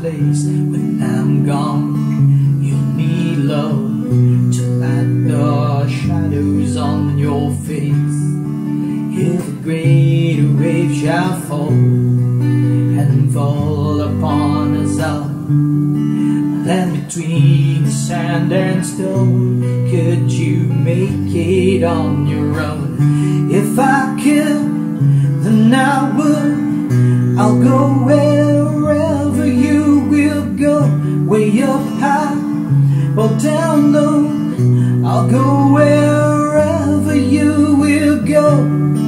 place when I'm gone. Great wave shall fall and fall upon us all. Land between the sand and stone Could you make it on your own? If I could, then I would I'll go wherever you will go Way up high or down low I'll go wherever you will go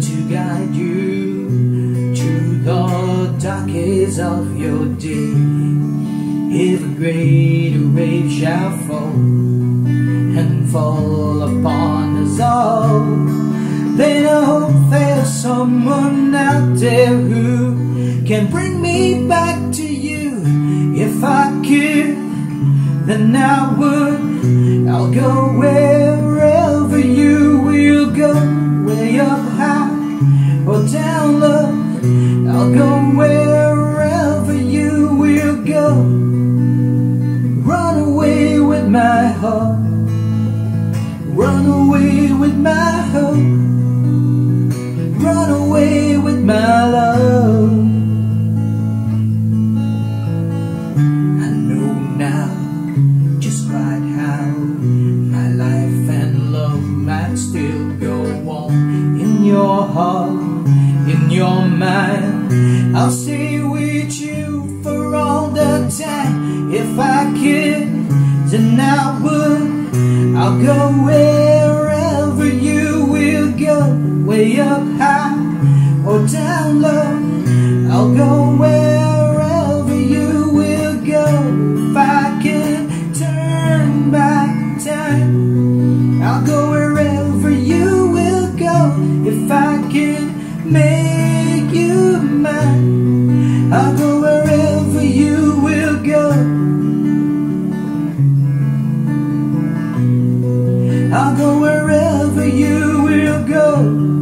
to guide you through the darkest of your day. If a great wave shall fall and fall upon us all then I hope there's someone out there who can bring me back to you. If I could then I would. I'll go wherever you will go Run away with my hope Run away with my love I know now just right how my life and love might still go on in your heart, in your mind. I'll stay with you for all the time. If I could, then I would. I'll go wherever you will go, way up high or down low. I'll go wherever you will go. If I could turn back time, I'll go wherever you will go. If I could make you mine, I'll go wherever you will go.